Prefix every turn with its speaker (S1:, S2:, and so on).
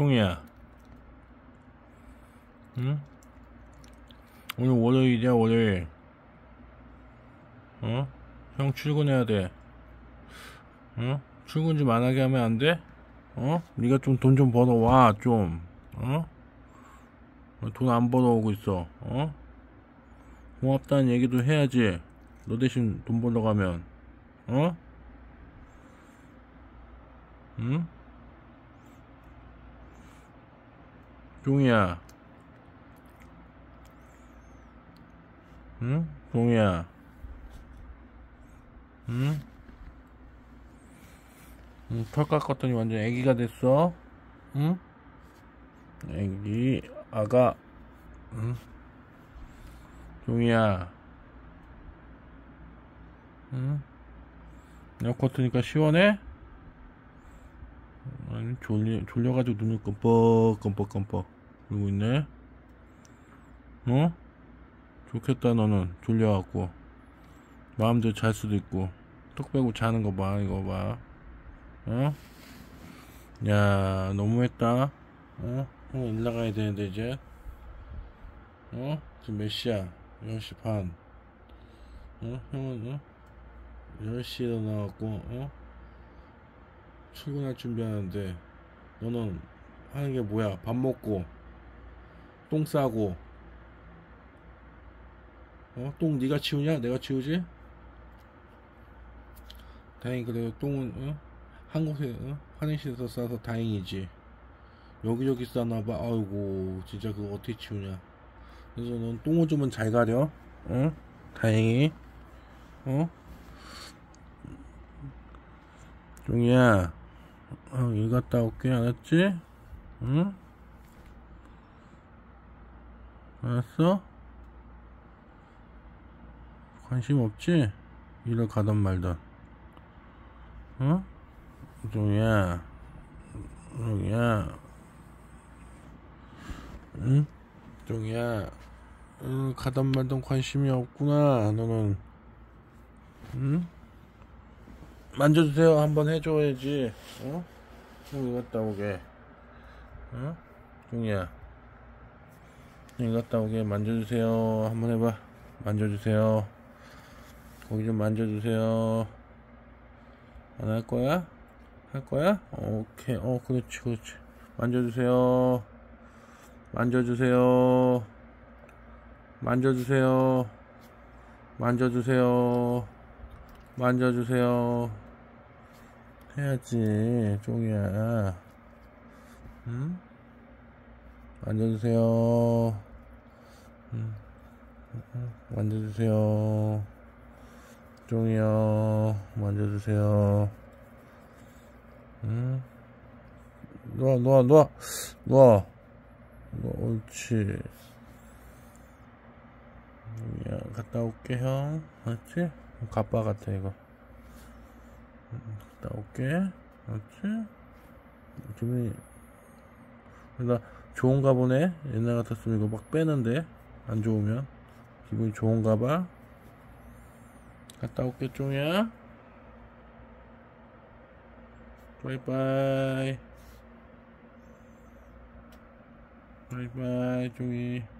S1: 쫑이야. 응? 오늘 월요일이야, 월요일. 어? 형 출근해야 돼. 어? 출근 좀 안 하게 하면 안 돼? 어? 네가 좀 돈 좀 벌어와, 좀. 어? 돈 안 벌어오고 있어. 어? 고맙다는 얘기도 해야지. 너 대신 돈 벌러 가면. 어? 응? 종이야. 응? 종이야. 응? 응, 털 깎았더니 완전 애기가 됐어. 응? 애기, 아가. 응? 종이야. 응? 에어컨 트니까 시원해? 아니, 졸리, 졸려가지고 눈을 끔뻑, 끔뻑, 끔뻑. 그러고 있네. 어? 좋겠다, 너는. 졸려갖고. 마음대로 잘 수도 있고. 턱 빼고 자는 거 봐, 이거 봐. 어? 야, 너무했다. 어? 형일 나가야 되는데, 이제. 어? 지금 몇 시야? 10시 반. 어? 형은, 어? 10시에 일어나갖고, 어? 출근할 준비하는데, 너는 하는 게 뭐야? 밥 먹고, 똥 싸고, 어? 똥 네가 치우냐? 내가 치우지? 다행히 그래도 똥은, 어? 한 곳에, 어? 화장실에서 싸서 다행이지. 여기저기 싸나봐. 아이고, 진짜 그거 어떻게 치우냐. 그래서 넌 똥오줌은 잘 가려. 어? 다행히. 어? 종이야. 어, 일 갔다 올게. 알았지? 응? 알았어? 관심 없지? 일을 가던 말던. 어? 종이야. 종이야. 응? 종이야. 응, 가던 말던 관심이 없구나. 너는. 응? 만져주세요. 한번 해줘야지. 어? 여기 갔다 오게. 어? 종이야. 여기 갔다 오게. 만져주세요. 한번 해봐. 만져주세요. 거기 좀 만져주세요. 안 할 거야? 할 거야? 오케이. 어, 그렇지, 그렇지. 만져주세요. 만져주세요. 만져주세요. 만져주세요. 만져주세요. 해야지, 종이야. 응? 만져주세요. 응. 만져주세요. 종이요. 만져주세요. 응? 놓아, 놓아, 놓아. 놓아. 옳지. 야, 갔다 올게, 형. 알았지? 가빠 같아, 이거. 갔다 올게. 알았지? 기분이, 그러니까, 좋은가 보네? 옛날 같았으면 이거 막 빼는데, 안 좋으면. 기분이 좋은가 봐. 갔다 올게, 종이야. 바이바이. 바이바이, 종이.